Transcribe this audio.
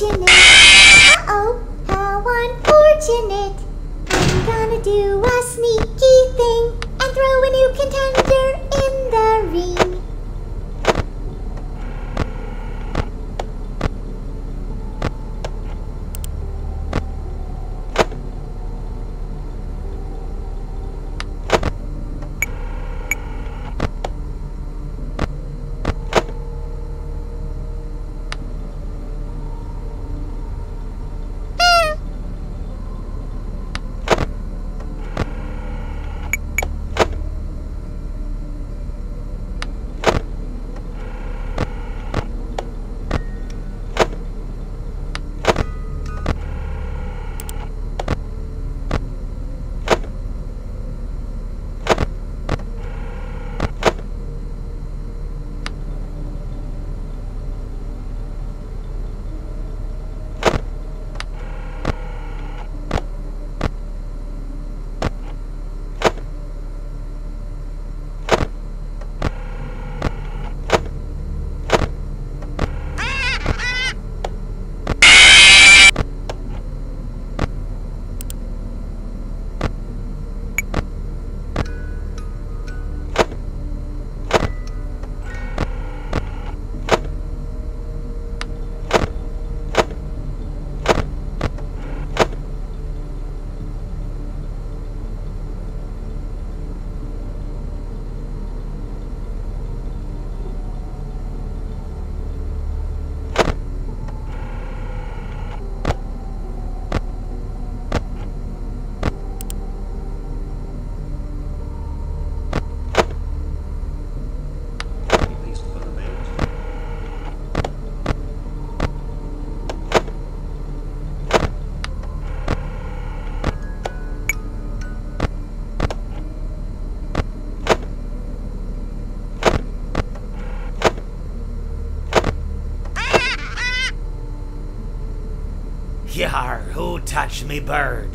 些年 Yar, who touched me bird?